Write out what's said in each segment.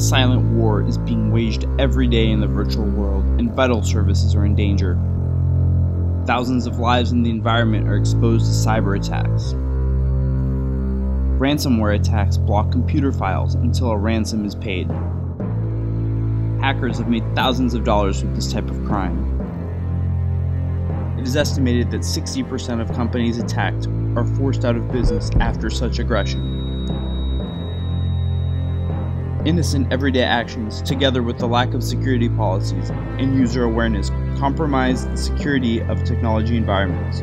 silent war is being waged every day in the virtual world, and vital services are in danger. Thousands of lives in the environment are exposed to cyber attacks. Ransomware attacks block computer files until a ransom is paid. Hackers have made thousands of dollars with this type of crime. It is estimated that 60% of companies attacked are forced out of business after such aggression. Innocent everyday actions, together with the lack of security policies and user awareness, compromise the security of technology environments.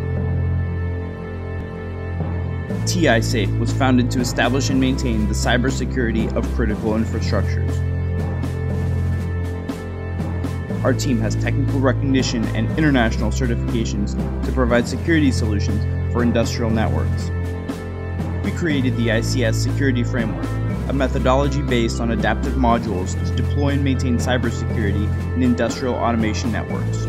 TI Safe was founded to establish and maintain the cybersecurity of critical infrastructures. Our team has technical recognition and international certifications to provide security solutions for industrial networks. We created the ICS Security Framework, a methodology based on adaptive modules to deploy and maintain cybersecurity in industrial automation networks.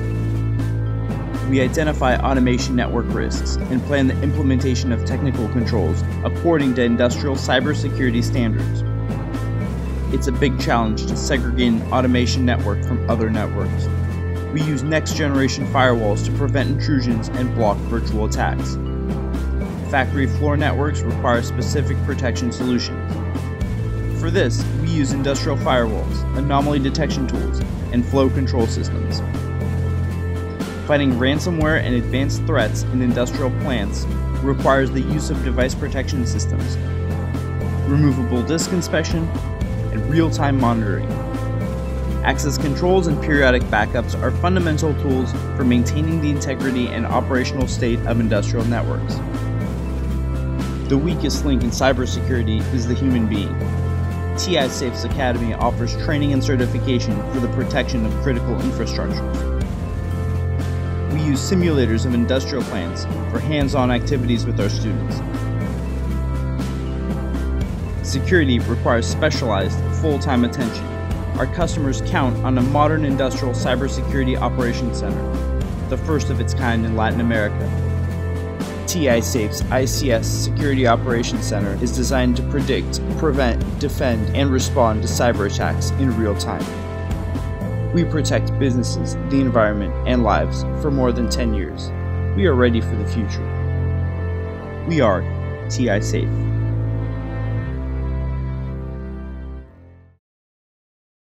We identify automation network risks and plan the implementation of technical controls according to industrial cybersecurity standards. It's a big challenge to segregate an automation network from other networks. We use next generation firewalls to prevent intrusions and block virtual attacks. Factory floor networks require specific protection solutions. For this, we use industrial firewalls, anomaly detection tools, and flow control systems. Fighting ransomware and advanced threats in industrial plants requires the use of device protection systems, removable disk inspection, and real time monitoring. Access controls and periodic backups are fundamental tools for maintaining the integrity and operational state of industrial networks. The weakest link in cybersecurity is the human being. TI Safes Academy offers training and certification for the protection of critical infrastructures. We use simulators of industrial plants for hands on activities with our students. Security requires specialized, full time attention. Our customers count on a modern industrial cybersecurity operations center, the first of its kind in Latin America. TI Safe's ICS Security Operations Center is designed to predict, prevent, defend, and respond to cyber attacks in real time. We protect businesses, the environment, and lives for more than 10 years. We are ready for the future. We are TI Safe.